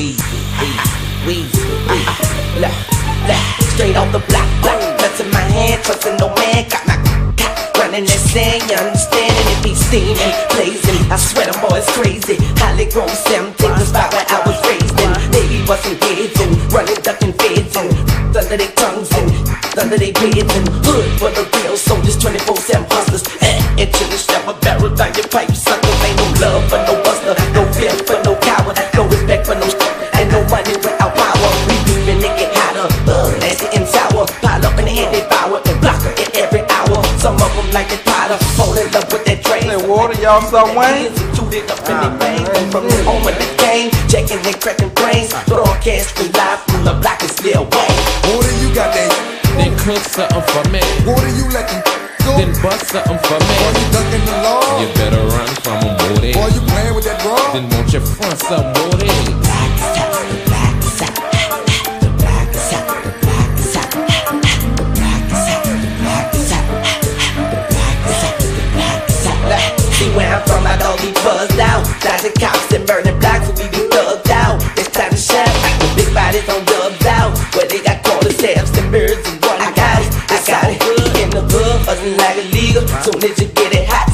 Weezy, Weezy, Weezy. Look, look, straight off the block, block. Nuts in my hand, trusting no man. Got my cock running that sand, you understand? And it be steaming, blazing. I swear them boys crazy. Highly grown, seven things about where I was raised in. Baby wasn't kids and running, ducking feds and under their tongues and under their beds and hood for the real soldiers, 24 7 hustlers. Eh, into the shower, barrel down your pipe, suckers. Ain't no love for no up in the power and block her in every hour. Some of them like it Potter, fall in love with that train. Say water, y'all some Wayne? Tooted up in the ah, veins, and from the home of the game, checking and cracking brains. Broadcast free live from the block is Lil Wayne. Water, you got that. Then cook something for me. Water, you let them go. Then bust something for me. Boy, you me. ducking the law. You better run from them, booty. Boy, you playing with that raw. Then won't you front some booty? Be buzzed out. Dodging cops and burning blocks, so we be thugged out. It's time to shine. The big bodies on dubs out. Where they got quarters, halves, and birds and one guys. I got it in the hood, buzzing like a. Soon as you get it hot,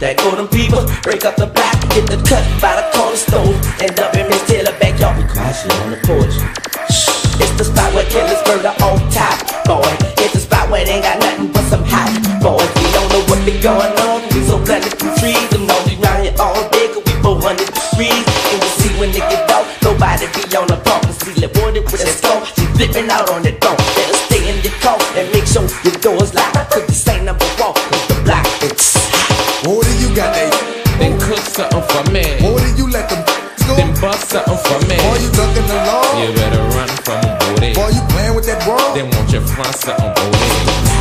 that go them people. Break up the block, get the cut by the corner store. End up in Miss Taylor backyard, we crashing on the porch. It's the spot where killers murder 400. And we see when they get out, nobody be on the pump. And see the water with that stove. She flipping out on the door. Better stay in your car and make sure your door's locked. Cause this ain't number one, it's the block. It's Water, you got that. Then cook something for me. Water, you let them go. Then bust something for me. Boy, you ducking the law. You better run from them, booty. Boy, you playing with that raw. Then won't you front something, booty?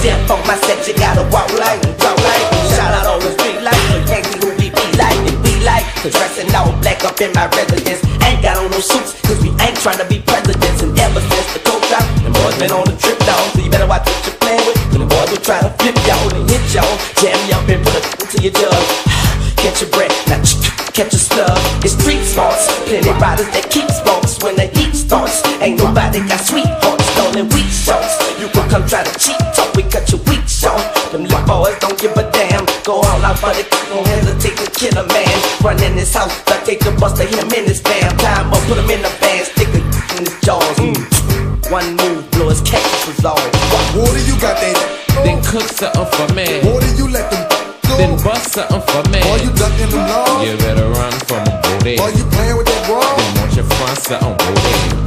Step on my set, you gotta walk like, talk like. Shout out on the street like, the Yankee who we be like, and we like. Cause dressing all black up in my residence. Ain't got on no suits, cause we ain't trying to be presidents. And ever since the coach out, the boys been on the trip down. So you better watch what you're playing with. Cause the boys will try to flip y'all and hit y'all. Jam you up and put it into your jug. Catch your breath, now catch a slug. It's street smarts, plenty riders that keep sparks when the heat starts. Ain't nobody got sweethearts, stolen weak shots. You can come try to cheat, talk, we cut your weak short. Them little boys don't give a damn. Go all out, but it don't hesitate to kill a man. Run in his house, I take the bus to hit him in his damn time. Or put him in the van, stick it in his jaws. Mm. One move, blow his cactus was all. What Water, you got that. Then cook something for me. Water, you let them go. Then bust something for me. Boy, you ducking the law. You better run from them, booty. Boy, you playing with that raw. Then won't you front something, booty?